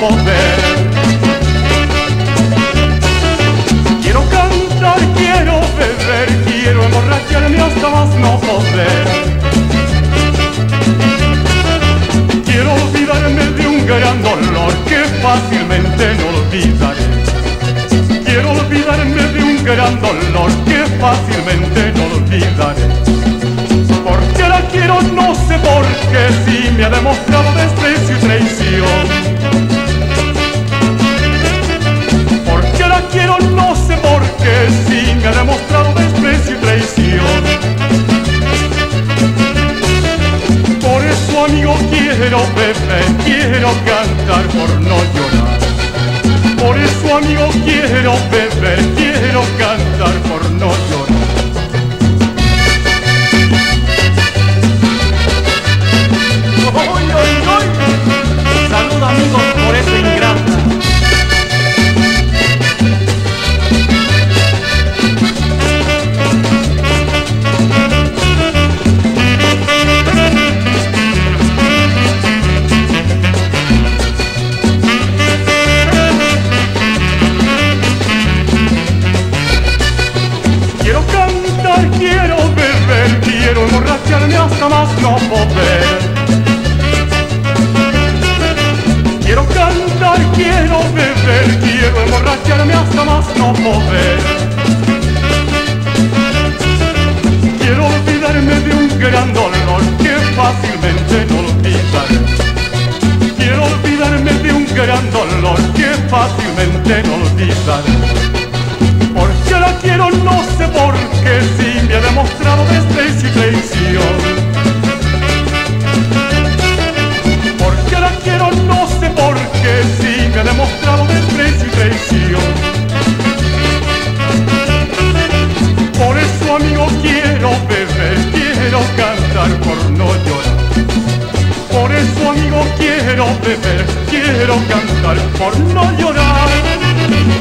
poder. Quiero cantar, quiero beber, quiero emborracharme hasta más no poder. Quiero olvidarme de un gran dolor que fácilmente no olvidaré. Quiero olvidarme de un gran dolor que fácilmente no olvidaré quiero no sé por qué si quiero beber, quiero cantar por no llorar. Por eso amigo quiero beber, Quiero cantar, quiero beber, quiero emborracharme hasta más no poder. Quiero olvidarme de un gran dolor que fácilmente no olvidaré. Quiero olvidarme de un gran dolor que fácilmente no olvidaré quiero no sé por qué si me ha demostrado desprecio y traición. Porque la quiero no sé por qué si me ha demostrado desprecio y traición. Por eso amigo quiero beber, quiero cantar por no llorar. Por eso amigo quiero beber, quiero cantar por no llorar.